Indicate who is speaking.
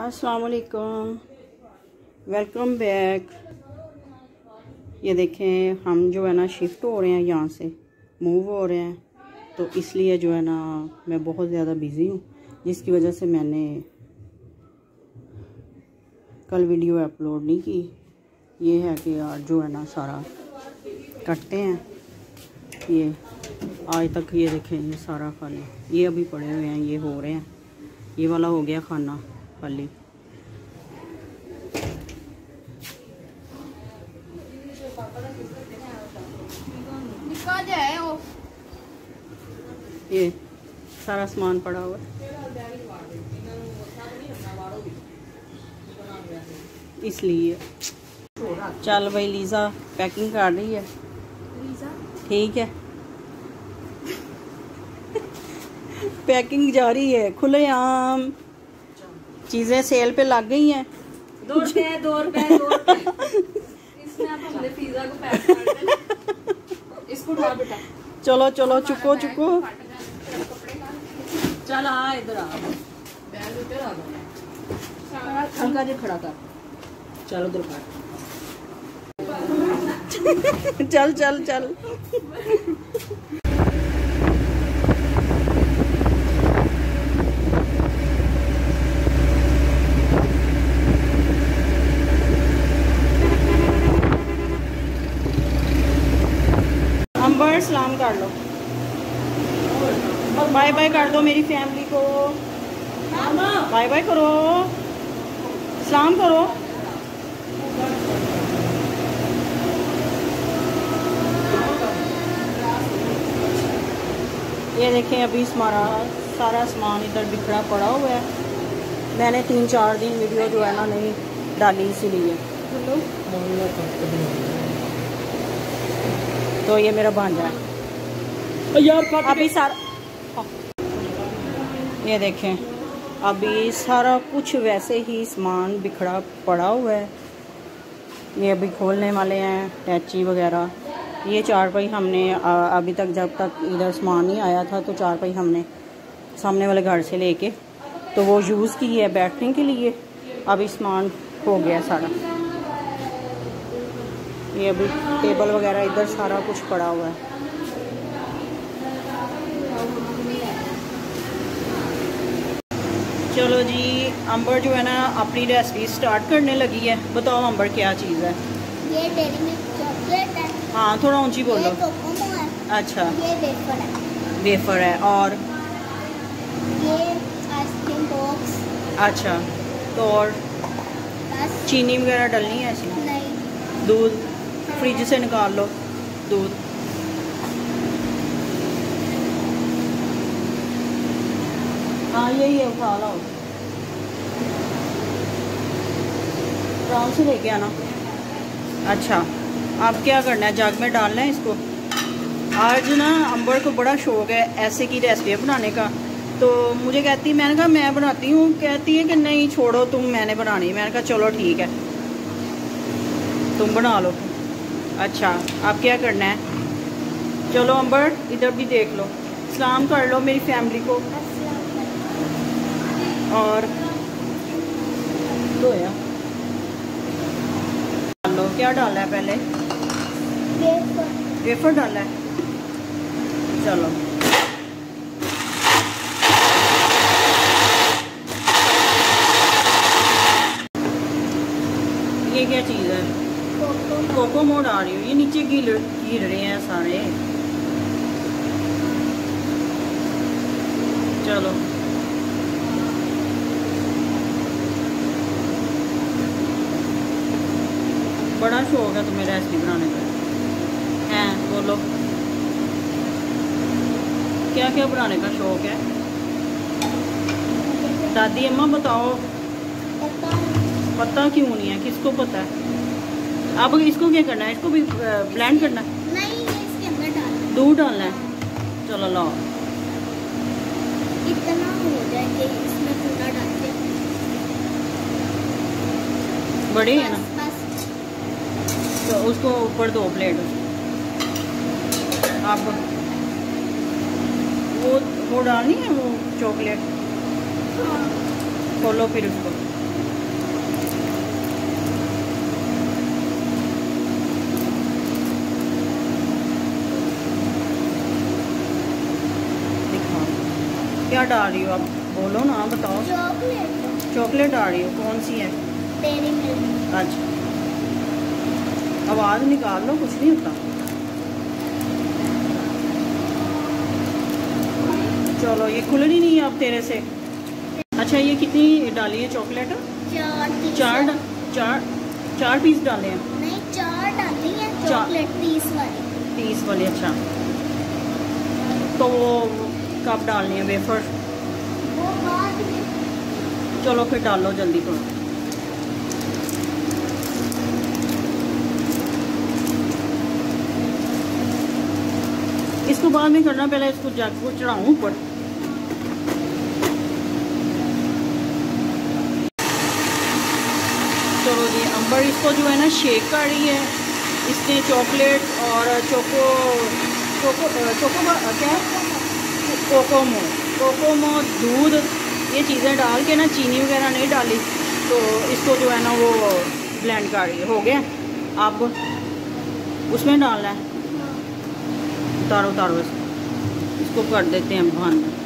Speaker 1: अस्सलाम वालेकुम बैक ये देखें, हम जो है ना शिफ्ट हो रहे हैं यहाँ से मूव हो रहे हैं तो इसलिए जो है ना मैं बहुत ज़्यादा बिज़ी हूँ, जिसकी वजह से मैंने कल वीडियो अपलोड नहीं की। ये है कि यार जो है ना सारा कटते हैं। ये, आज तक ये देखें, ये सारा खाली ये अभी पड़े हुए हैं, ये हो रहे हैं। ये वाला हो गया खाना। खाली ये सारा सामान पड़ा हुआ। इसलिए। चल भाई लीजा पैकिंग कर रही है। ठीक है। पैकिंग जारी है। खुले आम चीज़ें सेल पे लग गई हैं।
Speaker 2: दो रुपए दो रुपए दो रुपए। इसमें आप हमने पिज्जा को पैक इसको उठा बेटा।
Speaker 1: चलो चलो चुको चुको।
Speaker 2: चल आ इधर आ। बैग उधर आ। हल्का जी खड़ा कर। चल उधर कर
Speaker 1: चल चल चल। अंबर सलाम कर लो। बाय बाय कर दो मेरी फैमिली को। बाय बाय करो। सलाम करो। ये देखें, अभी हमारा सारा सामान इधर बिखरा पड़ा हुआ है। मैंने तीन चार दिन वीडियो जो है ना, नहीं डाली, इसीलिए। तो ये मेरा भांजा है।
Speaker 2: यार
Speaker 1: अभी सारा ये देखें। अभी सारा कुछ वैसे ही सामान बिखरा पड़ा हुआ है। ये अभी खोलने वाले हैं टैची वगैरह। ये चार पाई हमने अभी तक जब तक इधर सामान नहीं आया था तो चार पाई हमने सामने वाले घर से लेके तो वो यूज़ की है बैठने के लिए। अभी सामान हो गया सारा। ये अभी टेबल वगैरह इधर सारा कुछ पड़ा हुआ है। चलो जी अंबर जो है ना अपनी रेसिपी स्टार्ट करने लगी है। बताओ अंबर क्या चीज़ है?
Speaker 3: ये डेरी मिल्क चॉकलेट है।
Speaker 1: हाँ थोड़ा ऊँची बोलो
Speaker 3: है।
Speaker 1: अच्छा।
Speaker 3: ये वेफर है।
Speaker 1: वेफर है और?
Speaker 3: ये आइसक्रीम बॉक्स
Speaker 1: अच्छा तो और? चीनी वगैरह डलनी है इसमें
Speaker 3: नहीं।
Speaker 1: दूध? फ्रिज से निकाल लो, दूध। हाँ यही है उठा लो से लेके आना। अच्छा आप क्या करना है? जग में डालना है इसको। आज ना अंबर को बड़ा शौक है, ऐसे की रेसिपी बनाने का। तो मुझे कहती मैंने कहा, मैं बनाती हूँ। कहती है कि, नहीं, छोड़ो, तुम मैंने बनानी मैंने कहा, चलो, ठीक है। तुम बना लो। अच्छा आप क्या करना है? चलो अंबर, इधर भी देख लो। सलाम कर लो मेरी फैमिली को। और तो या डालो क्या डाला है पहले?
Speaker 3: वेफर
Speaker 1: डाला है। चलो। ये क्या चीज़ है? कोको मोड आ रही हो। ये नीचे गिर गिर रहे हैं सारे। चलो। बड़ा शौक है तुम्हें रेसिपी बनाने का। हैं, बोलो। क्या क्या बनाने का शौक है? दादी, अम्मा बताओ।
Speaker 3: पता
Speaker 1: क्यों नहीं है? किसको पता है? अब इसको क्या करना है? इसको भी ब्लेंड करना है?
Speaker 3: नहीं ये इसके अंदर डालना
Speaker 1: दूध डालना है? चलो लाओ।
Speaker 3: इतना हो जाए कि इसमें पूरा डाल दे।
Speaker 1: बड़े है ना?
Speaker 3: बस
Speaker 1: तो उसको ऊपर दो प्लेट अब वो वो डालनी है वो चॉकलेट
Speaker 3: हाँ।
Speaker 1: खोलो फिर उसको। डाल रही हो आप बोलो ना बताओ।
Speaker 3: चॉकलेट
Speaker 1: चॉकलेट डाल रही हो कौन सी है? अच्छा आवाज़ निकाल लो कुछ नहीं होता। चलो ये खुलनी नहीं है अब तेरे से। अच्छा ये कितनी डाली है चॉकलेट?
Speaker 3: चार
Speaker 1: चार चार चार पीस डाले हैं।
Speaker 3: नहीं चार डाली है चॉकलेट पीस वाली।
Speaker 1: तीस वाले अच्छा। तो वो कब डालनी है वेफर चलो फिर डाल लो जल्दी करो इसको बाद में करना, पहले इसको जग को चढ़ाऊँ ऊपर। चलो जी, अंबर इसको जो है ना शेक कर रही है। इसने चॉकलेट और चोको चोको चोको क्या कोकोमो कोकोमो दूध। ये चीज़ें डाल के ना चीनी वगैरह नहीं डाली तो इसको जो है ना वो ब्लेंड कर हो। गया? अब उसमें डालना है। उतारो उतारो इसको। इसको कर देते हैं बंद